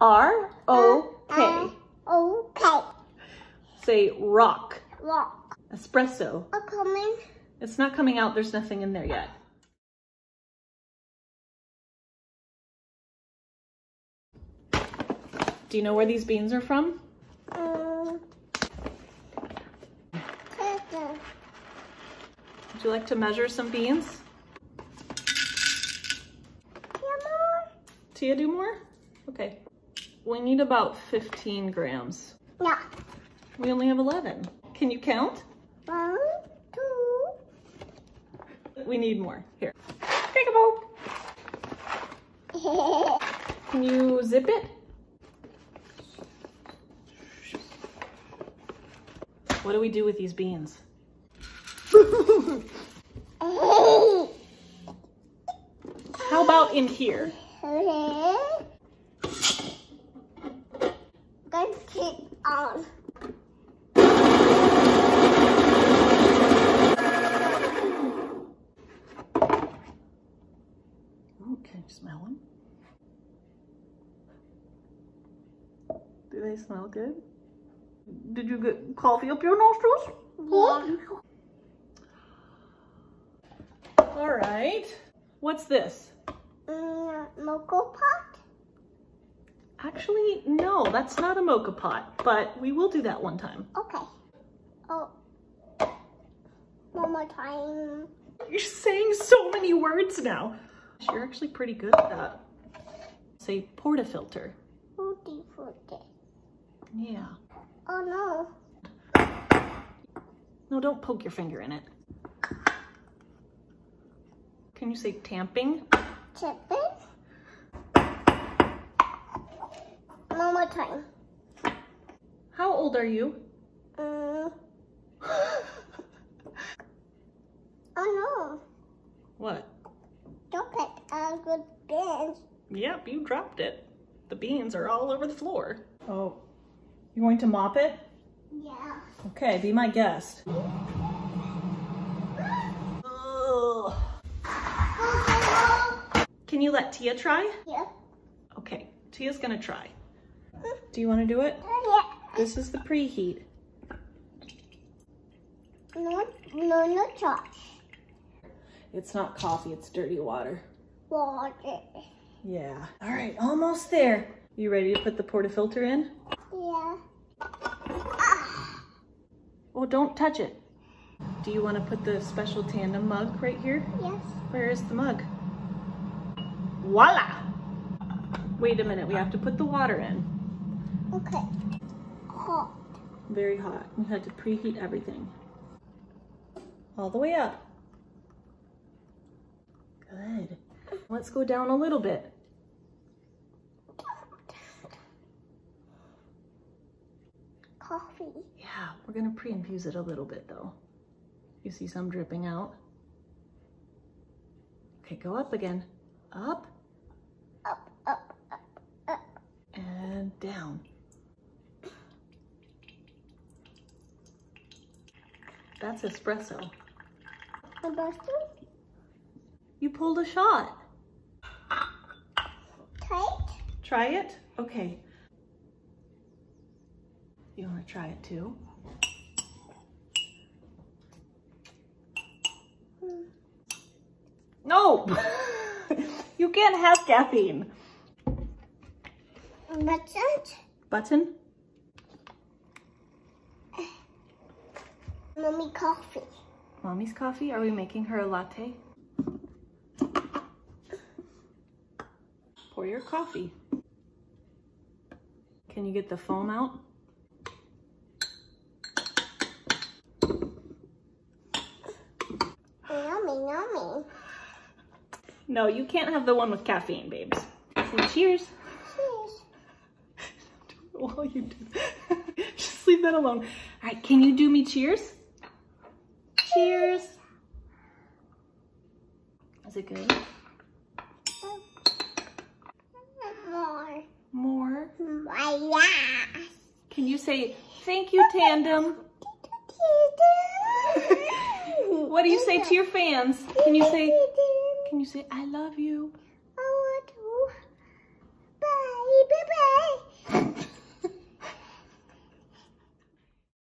R-O-K. Okay. Say rock. Rock. Espresso. A coming. It's not coming out. There's nothing in there yet. Do you know where these beans are from? Um. Would you like to measure some beans? Come on. Tia, do more? Okay. We need about 15 grams. Yeah. We only have 11. Can you count? One, two. We need more. Here. Take a bowl. Can you zip it? What do we do with these beans? How about in here? Good sit on. Oh, can you smell them? Do they smell good? Did you get coffee up your nostrils? Yeah. All right. What's this? Mm, moka pot. Actually, no, that's not a moka pot, but we will do that one time. Okay. Oh. One more time. You're saying so many words now. You're actually pretty good at that. Say portafilter. Fruity. Yeah. Oh no. No, don't poke your finger in it. Can you say tamping? Chip it. One more time. How old are you? Mm. oh What? no. Drop it. A good bench. Yep, you dropped it. The beans are all over the floor. Oh, you going to mop it? Yeah. Okay, be my guest. Can you let Tia try? Yeah. Okay, Tia's gonna try. Do you wanna do it? Yeah. This is the preheat. No, no, no trash. It's not coffee, it's dirty water. Water. Yeah. All right, almost there. You ready to put the portafilter in? Yeah. Oh, don't touch it. Do you want to put the special Tandem mug right here? Yes. Where is the mug? Voila! Wait a minute, we have to put the water in. Okay. Hot. Very hot. We had to preheat everything. All the way up. Good. Let's go down a little bit. Coffee. Yeah, we're gonna pre-infuse it a little bit though. You see some dripping out. Okay, go up again. Up Up, up, up, up. and down. That's espresso. You pulled a shot. Tight. Try it? Okay. You wanna try it too? No! you can't have caffeine. It. Button? Mommy coffee. Mommy's coffee? Are we making her a latte? Pour your coffee. Can you get the foam out? Yummy, yummy. No, you can't have the one with caffeine, babes. Say cheers. Cheers. While you do Just leave that alone. All right, can you do me cheers? Cheers. Is it good? More. More? Can you say, thank you, Tandem? what do you say to your fans? Can you say, can you say, I love you? I love you. Bye, bye, bye.